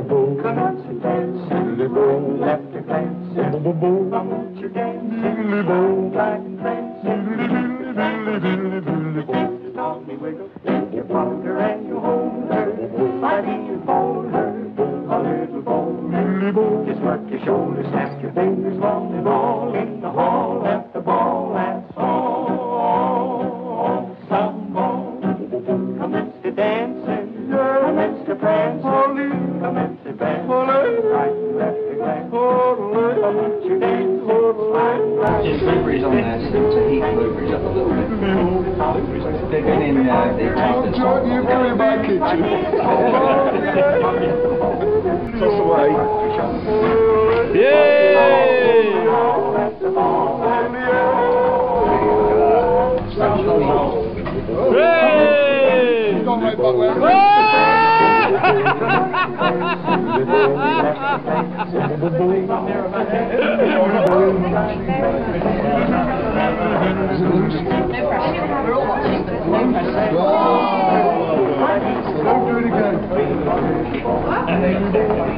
Commence to dance, left to glance, come to dance, black and prance, Tommy Wiggle, you ponder and you hold her, I you hold her, a little bowl, just work your shoulders, snap your fingers, Just blueberries on there, so to heat the blueberries up a little bit. They've been in, uh, they tasted John, you go in my kitchen. Toss away. Yay! Hooray! Go on, mate, Butler.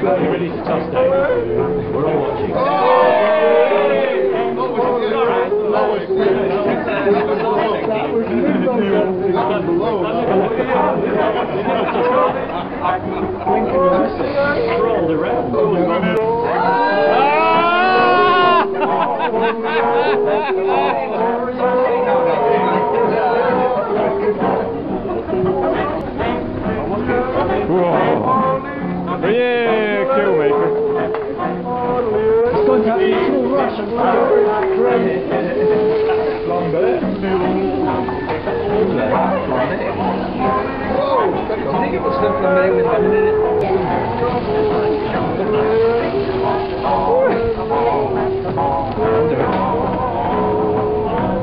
Dave? We're all watching. Think it was simply made with a minute.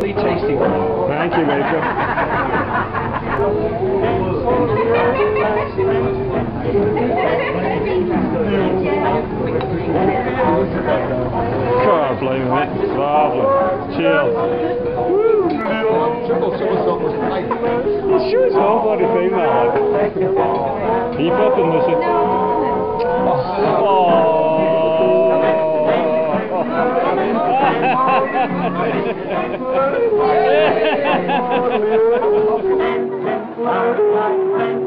Really tasty. Thank you, Major. Can't blame it. Lovely. Chill. Triple somersault was tight. You sure it's all bloody female? you dropping this? No. Oh. oh.